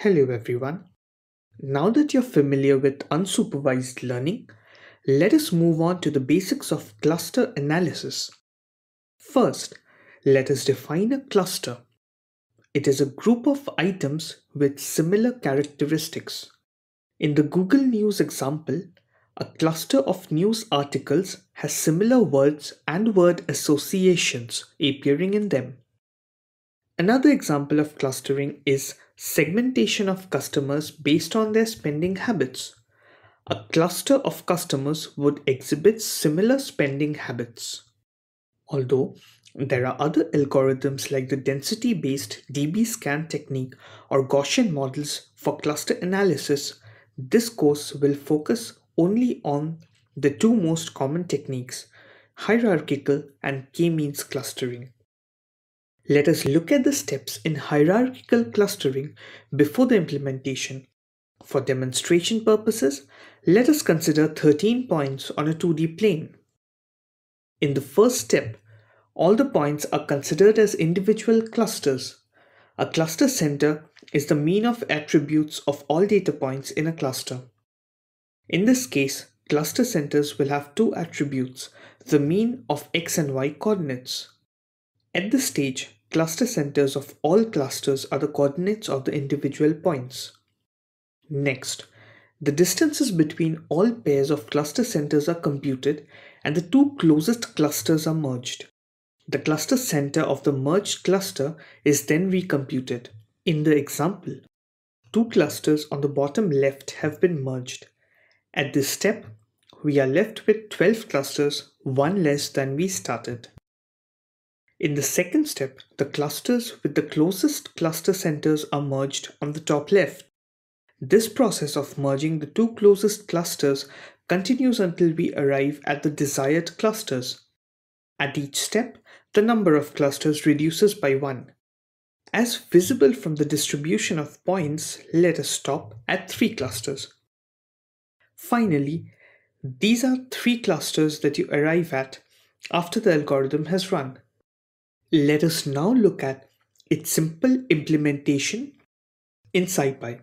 Hello everyone. Now that you're familiar with unsupervised learning, let us move on to the basics of cluster analysis. First, let us define a cluster. It is a group of items with similar characteristics. In the Google News example, a cluster of news articles has similar words and word associations appearing in them. Another example of clustering is segmentation of customers based on their spending habits. A cluster of customers would exhibit similar spending habits. Although there are other algorithms like the density based DBSCAN technique or Gaussian models for cluster analysis, this course will focus only on the two most common techniques hierarchical and k means clustering. Let us look at the steps in hierarchical clustering before the implementation. For demonstration purposes, let us consider 13 points on a 2D plane. In the first step, all the points are considered as individual clusters. A cluster center is the mean of attributes of all data points in a cluster. In this case, cluster centers will have two attributes, the mean of x and y coordinates. At this stage, Cluster centers of all clusters are the coordinates of the individual points. Next, the distances between all pairs of cluster centers are computed and the two closest clusters are merged. The cluster center of the merged cluster is then recomputed. In the example, two clusters on the bottom left have been merged. At this step, we are left with 12 clusters, one less than we started. In the second step, the clusters with the closest cluster centers are merged on the top left. This process of merging the two closest clusters continues until we arrive at the desired clusters. At each step, the number of clusters reduces by 1. As visible from the distribution of points, let us stop at 3 clusters. Finally, these are 3 clusters that you arrive at after the algorithm has run. Let us now look at its simple implementation in SciPy.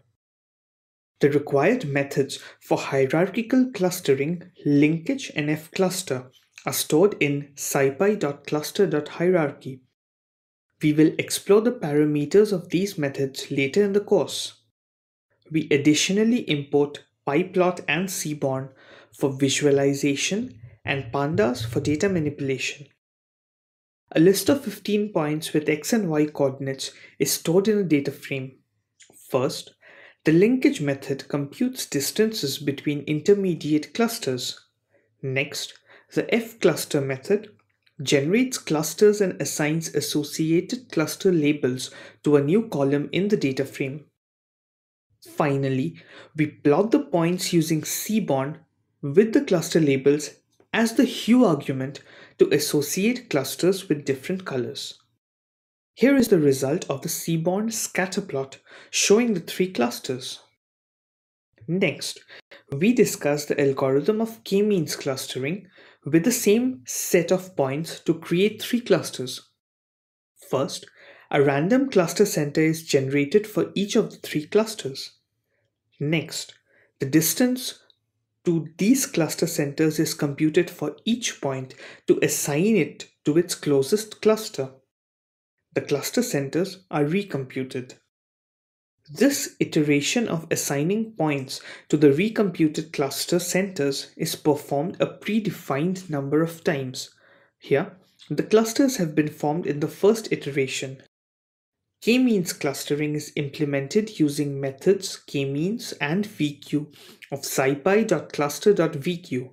The required methods for hierarchical clustering, linkage and fcluster are stored in scipy.cluster.hierarchy. We will explore the parameters of these methods later in the course. We additionally import pyplot and seaborn for visualization and pandas for data manipulation. A list of 15 points with x and y coordinates is stored in a data frame. First, the linkage method computes distances between intermediate clusters. Next, the fcluster method generates clusters and assigns associated cluster labels to a new column in the data frame. Finally, we plot the points using seaborn with the cluster labels as the hue argument to associate clusters with different colors. Here is the result of the Seaborn scatter plot showing the three clusters. Next, we discuss the algorithm of k-means clustering with the same set of points to create three clusters. First, a random cluster center is generated for each of the three clusters. Next, the distance to these cluster centers is computed for each point to assign it to its closest cluster. The cluster centers are recomputed. This iteration of assigning points to the recomputed cluster centers is performed a predefined number of times. Here, the clusters have been formed in the first iteration K-means clustering is implemented using methods k-means and vq of scipy.cluster.vq.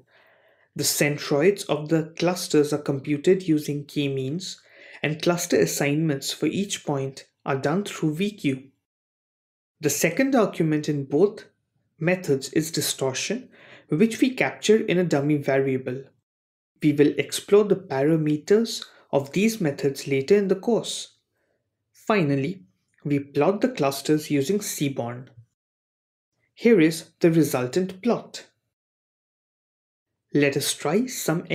The centroids of the clusters are computed using k-means and cluster assignments for each point are done through vq. The second argument in both methods is distortion, which we capture in a dummy variable. We will explore the parameters of these methods later in the course. Finally, we plot the clusters using Seaborn. Here is the resultant plot. Let us try some